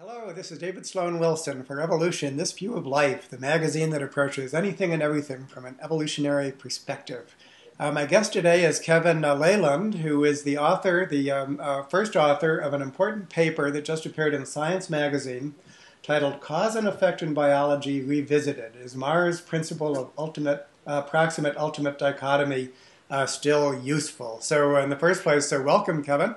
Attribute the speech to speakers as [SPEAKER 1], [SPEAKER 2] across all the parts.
[SPEAKER 1] Hello, this is David Sloan Wilson for Evolution, This View of Life, the magazine that approaches anything and everything from an evolutionary perspective. Uh, my guest today is Kevin uh, Laland, who is the author, the um, uh, first author of an important paper that just appeared in Science magazine titled Cause and Effect in Biology Revisited. Is Mayr's principle of ultimate, uh, ultimate dichotomy uh, still useful? So, in the first place, so welcome, Kevin.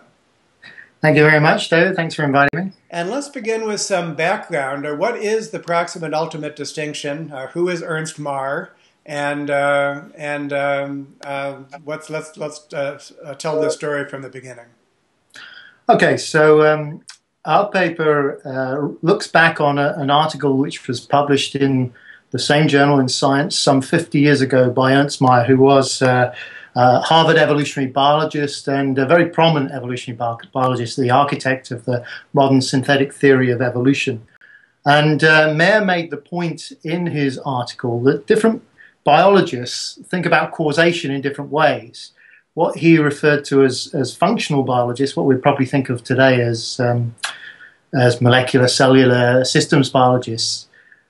[SPEAKER 2] Thank you very much, David. Thanks for inviting me.
[SPEAKER 1] And let's begin with some background. Uh, what is the proximate ultimate distinction? Uh, who is Ernst Mayr? And uh, and um, uh, what's let's let's uh, uh, tell the story from the beginning.
[SPEAKER 2] Okay, so um, our paper looks back on a, an article which was published in the same journal in Science some 50 years ago by Ernst Mayr, who was uh, Harvard evolutionary biologist and a very prominent evolutionary biologist, the architect of the modern synthetic theory of evolution. And uh, Mayr made the point in his article that different biologists think about causation in different ways. What he referred to as, as functional biologists, what we probably think of today as, um, as molecular cellular systems biologists,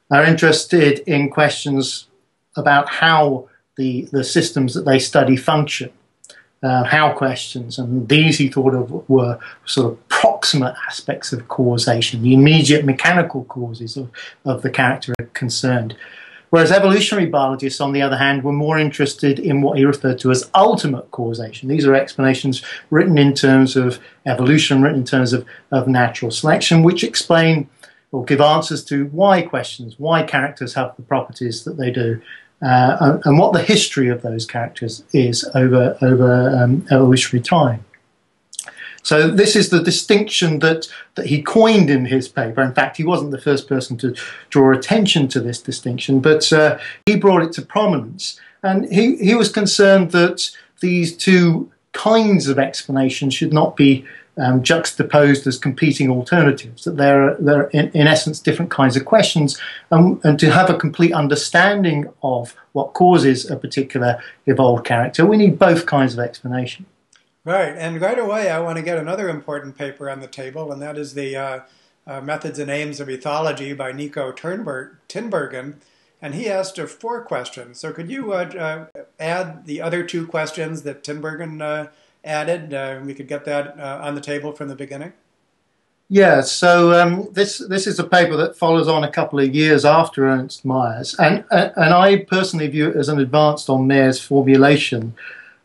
[SPEAKER 2] are interested in questions about how the, the systems that they study function. Uh, how questions, and these he thought of were sort of proximate aspects of causation, the immediate mechanical causes of, of the character concerned. Whereas evolutionary biologists, on the other hand, were more interested in what he referred to as ultimate causation. These are explanations written in terms of evolution, written in terms of, of natural selection, which explain or give answers to why questions, why characters have the properties that they do, uh, and what the history of those characters is over over um, evolutionary time. So this is the distinction that, that he coined in his paper. In fact, he wasn't the first person to draw attention to this distinction, but uh, he brought it to prominence. And he, he was concerned that these two kinds of explanations should not be um, juxtaposed as competing alternatives, that they're, they're in, in essence different kinds of questions, um, and to have a complete understanding of what causes a particular evolved character, we need both kinds of explanation.
[SPEAKER 1] Right, and right away I want to get another important paper on the table, and that is the uh, uh, Methods and Aims of Ethology by Nico Tinbergen, and he asked four questions. So could you uh, uh, add the other two questions that Tinbergen uh, added. Uh, we could get that uh, on the table from the beginning.
[SPEAKER 2] Yeah, so um, this this is a paper that follows on a couple of years after Ernst Mayr's, and uh, and I personally view it as an advance on Mayr's formulation.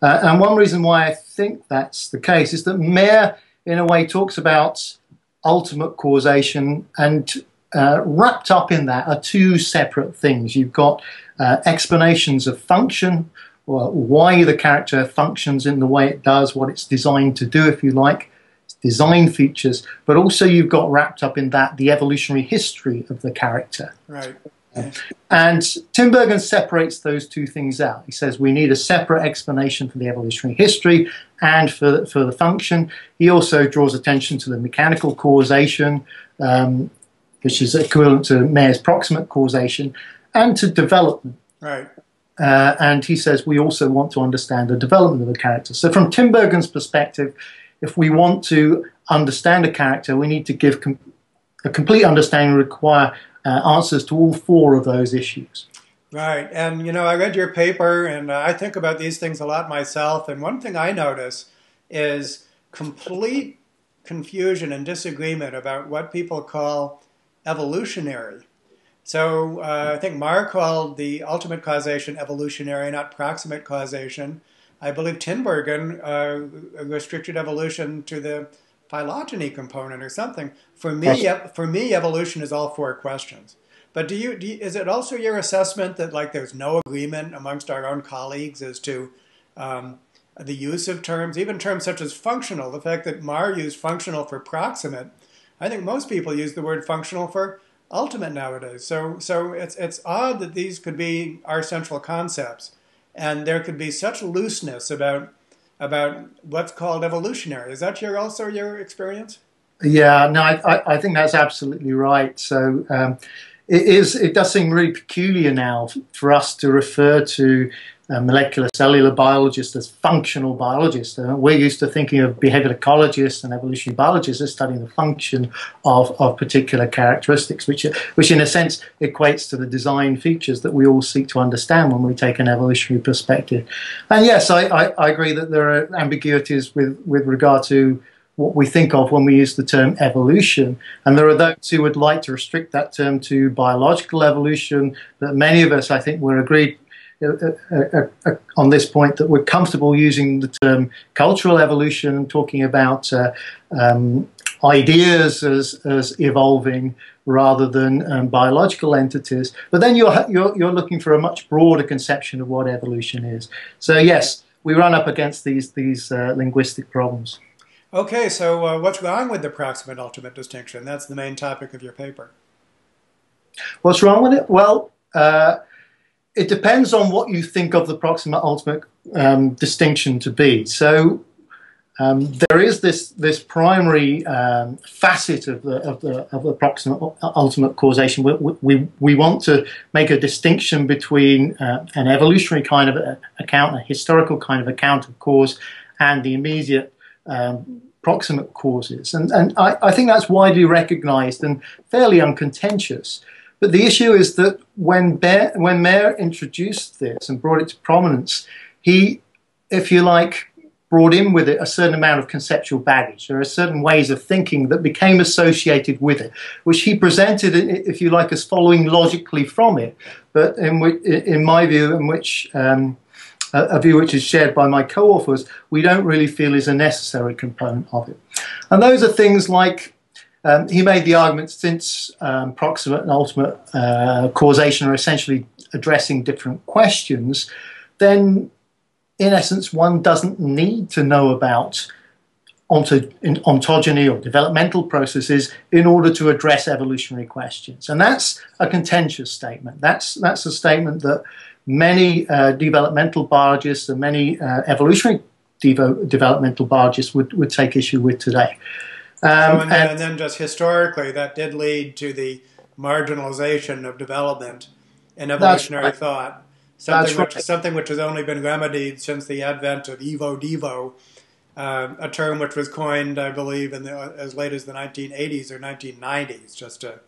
[SPEAKER 2] Uh, and one reason why I think that's the case is that Mayr, in a way, talks about ultimate causation, and uh, wrapped up in that are two separate things. You've got uh, explanations of function, why the character functions in the way it does, what it's designed to do, if you like, design features, but also you've got wrapped up in that the evolutionary history of the character.
[SPEAKER 1] Right.
[SPEAKER 2] And Tinbergen separates those two things out. He says we need a separate explanation for the evolutionary history and for, for the function. He also draws attention to the mechanical causation, um, which is equivalent to Mayr's proximate causation, and to development.
[SPEAKER 1] Right.
[SPEAKER 2] Uh, and he says we also want to understand the development of the character. So, from Tinbergen's perspective, if we want to understand a character, we need to give com- a complete understanding, require uh, answers to all four of those issues.
[SPEAKER 1] Right. And, you know, I read your paper and uh, I think about these things a lot myself. And one thing I notice is complete confusion and disagreement about what people call evolutionary so uh, I think Mayr called the ultimate causation evolutionary, not proximate causation. I believe Tinbergen uh, restricted evolution to the phylogeny component or something. For me, for me, evolution is all four questions. But do you, do you, is it also your assessment that like there's no agreement amongst our own colleagues as to um, the use of terms, even terms such as functional? The fact that Mayr used functional for proximate, I think most people use the word functional for ultimate nowadays. So so it's it's odd that these could be our central concepts, and there could be such looseness about about what's called evolutionary. Is that your also your experience?
[SPEAKER 2] Yeah, no, I, I think that's absolutely right. So. Um, it is it does seem really peculiar now for us to refer to uh, molecular cellular biologists as functional biologists. Uh, we're used to thinking of behavioral ecologists and evolutionary biologists as studying the function of, of particular characteristics, which, which in a sense equates to the design features that we all seek to understand when we take an evolutionary perspective. And yes, I, I, I agree that there are ambiguities with, with regard to what we think of when we use the term evolution. And there are those who would like to restrict that term to biological evolution, but many of us, I think, were agreed uh, uh, uh, on this point that we're comfortable using the term cultural evolution, talking about uh, um, ideas as, as evolving rather than um, biological entities. But then you're, you're, you're looking for a much broader conception of what evolution is. So, yes, we run up against these, these uh, linguistic problems.
[SPEAKER 1] Okay, so uh, what's wrong with the proximate ultimate distinction? That's the main topic of your paper.
[SPEAKER 2] What's wrong with it? Well, uh, it depends on what you think of the proximate ultimate um, distinction to be. So um, there is this this primary um, facet of the of the of the proximate ultimate causation. We, we we want to make a distinction between uh, an evolutionary kind of account, a historical kind of account of cause, and the immediate um, proximate causes. And and I, I think that's widely recognised and fairly uncontentious. But the issue is that when, Bear, when Mayr introduced this and brought it to prominence, he, if you like, brought in with it a certain amount of conceptual baggage. There are certain ways of thinking that became associated with it, which he presented, if you like, as following logically from it, but in, in my view, in which um, a view which is shared by my co-authors, we don't really feel is a necessary component of it. And those are things like um, he made the argument since um, proximate and ultimate uh, causation are essentially addressing different questions, then in essence, one doesn't need to know about ontogeny or developmental processes in order to address evolutionary questions. And that's a contentious statement. That's, that's a statement that many uh, developmental biologists and many uh, evolutionary devo- developmental biologists would, would take issue with today.
[SPEAKER 1] Um, so and, then, and, then, just historically, that did lead to the marginalization of development in evolutionary right. thought. Something which, something which has only been remedied since the advent of Evo Devo, uh, a term which was coined, I believe, in the, as late as the 1980s or 1990s, just to.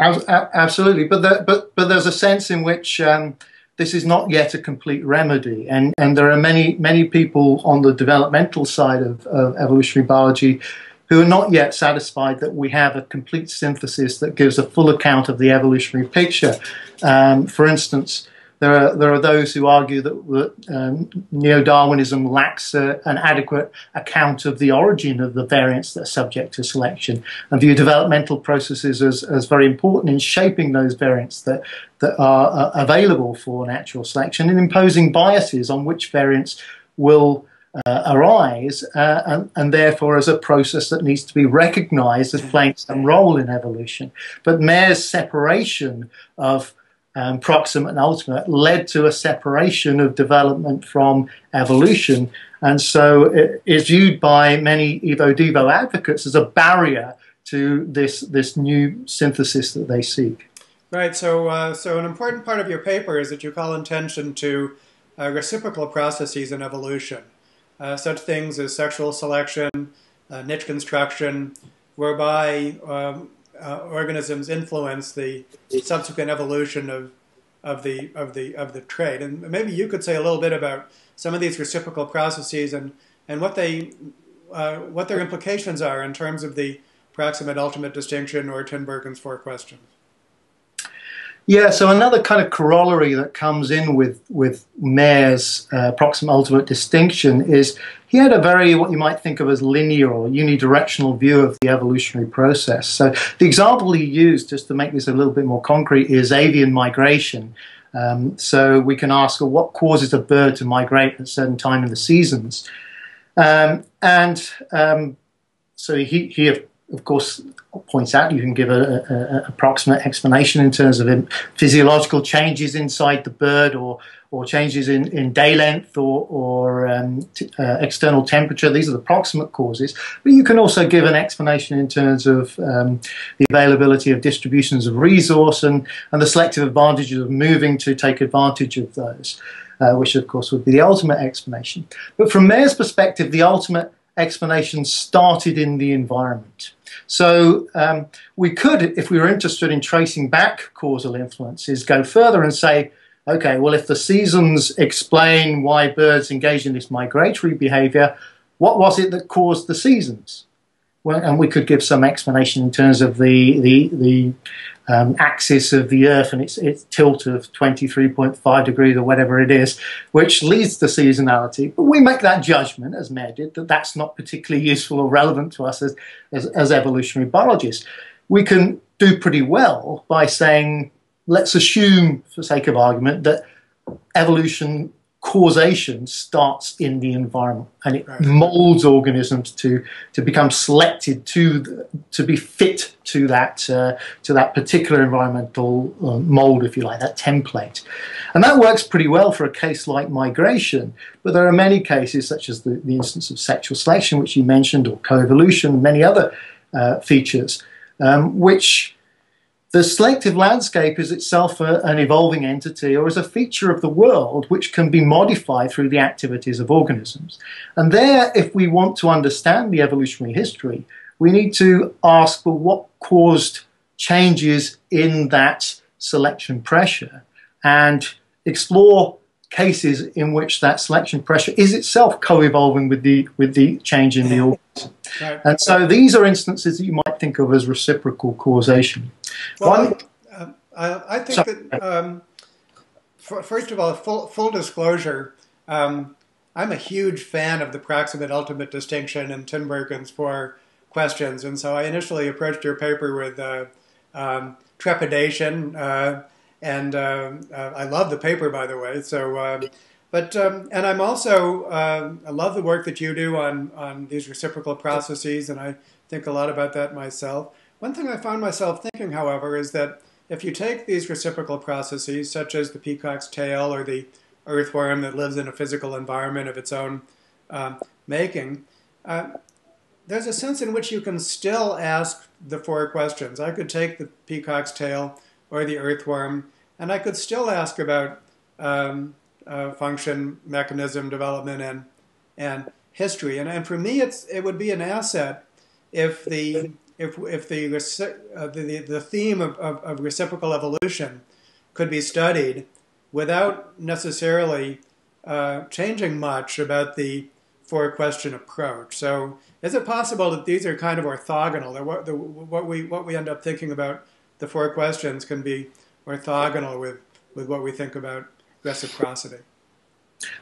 [SPEAKER 2] Absolutely, but but but there's a sense in which um, this is not yet a complete remedy. And, and there are many, many people on the developmental side of, of evolutionary biology who are not yet satisfied that we have a complete synthesis that gives a full account of the evolutionary picture. Um, for instance, there are, there are those who argue that, that um, neo Darwinism lacks uh, an adequate account of the origin of the variants that are subject to selection and view developmental processes as, as very important in shaping those variants that, that are uh, available for natural selection and imposing biases on which variants will uh, arise, uh, and, and, therefore as a process that needs to be recognized as playing some role in evolution. But Mayr's separation of um, proximate and ultimate led to a separation of development from evolution. And so it is viewed by many Evo Devo advocates as a barrier to this, this new synthesis that they seek.
[SPEAKER 1] Right. So, uh, so an important part of your paper is that you call attention to uh, reciprocal processes in evolution, uh, such things as sexual selection, uh, niche construction, whereby um, uh, organisms influence the subsequent evolution of of the of the of the trade. And maybe you could say a little bit about some of these reciprocal processes and and what they uh, what their implications are in terms of the proximate ultimate distinction or Tinbergen's four questions.
[SPEAKER 2] Yeah, so another kind of corollary that comes in with with Mayr's uh, proximate ultimate distinction is he had a very what you might think of as linear or unidirectional view of the evolutionary process. So the example he used, just to make this a little bit more concrete, is avian migration. Um, so we can ask, well, what causes a bird to migrate at a certain time in the seasons? Um, and um, so he, he of course, points out you can give an approximate explanation in terms of physiological changes inside the bird or, or changes in, in day length or, or um, t- uh, external temperature. These are the proximate causes. But you can also give an explanation in terms of um, the availability of distributions of resource and, and the selective advantages of moving to take advantage of those, uh, which of course would be the ultimate explanation. But from Mayr's perspective, the ultimate explanation started in the environment. So um, we could, if we were interested in tracing back causal influences, go further and say, okay, well, if the seasons explain why birds engage in this migratory behavior, what was it that caused the seasons? Well, and we could give some explanation in terms of the the, the um, axis of the Earth and its, its tilt of 23.5 degrees or whatever it is, which leads to seasonality. But we make that judgment, as Mayr did, that that's not particularly useful or relevant to us as, as, as evolutionary biologists. We can do pretty well by saying, let's assume, for sake of argument, that evolution causation starts in the environment and it right. molds organisms to to become selected to to be fit to that uh, to that particular environmental uh, mold if you like that template and that works pretty well for a case like migration but there are many cases such as the, the instance of sexual selection which you mentioned or coevolution many other uh, features um, which the selective landscape is itself a, an evolving entity or is a feature of the world which can be modified through the activities of organisms. And there, if we want to understand the evolutionary history, we need to ask well, what caused changes in that selection pressure and explore cases in which that selection pressure is itself co-evolving with the with the change in the organism. Right. And so these are instances that you might think of as reciprocal causation.
[SPEAKER 1] Well, One, uh, I, I, think sorry. that um, first of all, full, full disclosure, um, I'm a huge fan of the proximate ultimate distinction and Tim Tinbergen's four questions, and so I initially approached your paper with uh, um, trepidation. Uh, and uh, uh, I love the paper, by the way. So, um, but um, and I'm also uh, I love the work that you do on on these reciprocal processes, and I think a lot about that myself. One thing I found myself thinking, however, is that if you take these reciprocal processes, such as the peacock's tail or the earthworm that lives in a physical environment of its own um, making, uh, there's a sense in which you can still ask the four questions. I could take the peacock's tail or the earthworm. And I could still ask about um, uh, function, mechanism, development, and and history. And, and for me, it's it would be an asset if the if if the uh, the, the theme of, of, of, reciprocal evolution could be studied without necessarily uh, changing much about the four question approach. So, is it possible that these are kind of orthogonal? That what the, what we what we end up thinking about the four questions can be orthogonal with, with what we think about reciprocity.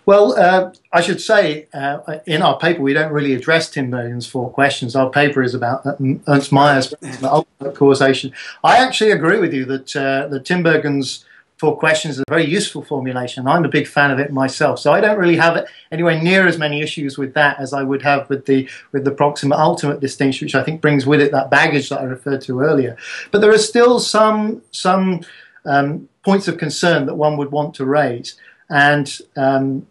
[SPEAKER 2] Well, uh, I should say uh, in our paper we don't really address Tinbergen's four questions. Our paper is about Ernst Mayr's ultimate causation. I actually agree with you that uh, that Tinbergen's four questions is a very useful formulation. I'm a big fan of it myself, so I don't really have anywhere near as many issues with that as I would have with the with the proximate ultimate distinction, which I think brings with it that baggage that I referred to earlier. But there are still some some um, points of concern that one would want to raise, and um,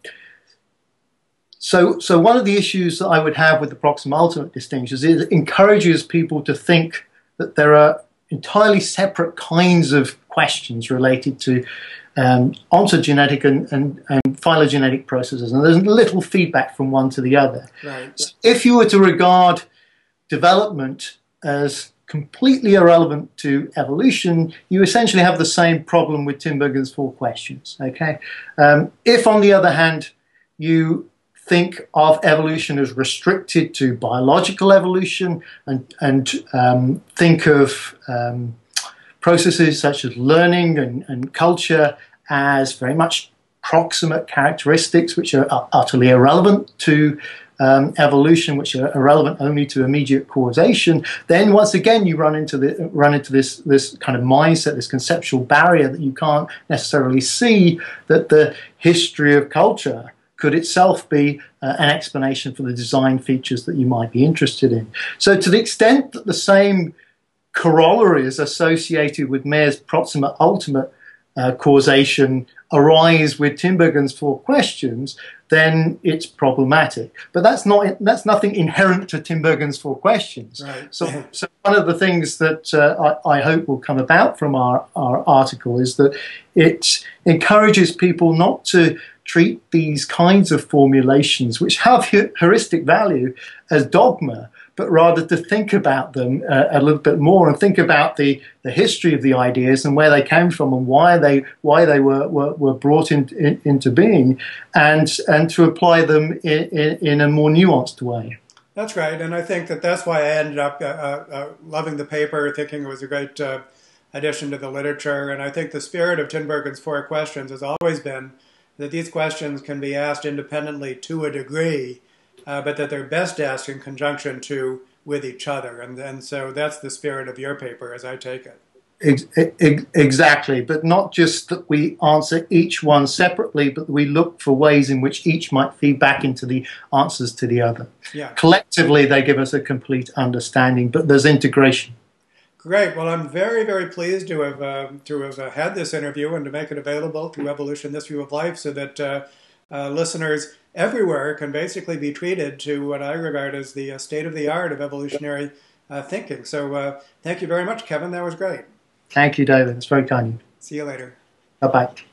[SPEAKER 2] so so one of the issues that I would have with the proximate ultimate distinctions is it encourages people to think that there are entirely separate kinds of questions related to um, ontogenetic and, and, and, phylogenetic processes, and there's little feedback from one to the other. Right. So if you were to regard development as completely irrelevant to evolution, you essentially have the same problem with Tim Tinbergen's four questions. Okay, um, if on the other hand you think of evolution as restricted to biological evolution and, and um, think of um, processes such as learning and, and, culture as very much proximate characteristics which are utterly irrelevant to um, evolution, which are irrelevant only to immediate causation, then once again you run into the run into this this kind of mindset, this conceptual barrier that you can't necessarily see that the history of culture could itself be uh, an explanation for the design features that you might be interested in. So, to the extent that the same corollary is associated with Mayr's proximate ultimate uh, causation arise with Tinbergen's four questions, then it's problematic. But that's not that's nothing inherent to Tinbergen's four questions.
[SPEAKER 1] Right.
[SPEAKER 2] So, so one of the things that uh, I, I, hope will come about from our, our article is that it encourages people not to treat these kinds of formulations, which have heuristic value, as dogma, but rather to think about them uh, a little bit more and think about the, the history of the ideas and where they came from and why they why they were, were, were brought in, in, into being and and to apply them in, in, in, a more nuanced way.
[SPEAKER 1] That's right, and I think that that's why I ended up uh, uh, uh loving the paper, thinking it was a great uh, addition to the literature, and I think the spirit of Tinbergen's four questions has always been that these questions can be asked independently to a degree uh, but that they're best asked in conjunction to with each other. And, and so that's the spirit of your paper, as I take it.
[SPEAKER 2] Exactly, but not just that we answer each one separately, but we look for ways in which each might feed back into the answers to the other.
[SPEAKER 1] Yeah.
[SPEAKER 2] Collectively, they give us a complete understanding, but there's integration.
[SPEAKER 1] Great. Well, I'm very, very pleased to have uh, to have uh, had this interview and to make it available through Evolution: This View of Life, so that uh, uh listeners everywhere can basically be treated to what I regard as the uh, state of the art of evolutionary uh, thinking. So uh, thank you very much, Kevin. That was great.
[SPEAKER 2] Thank you, David. It's very kind of you.
[SPEAKER 1] See you later.
[SPEAKER 2] Bye bye.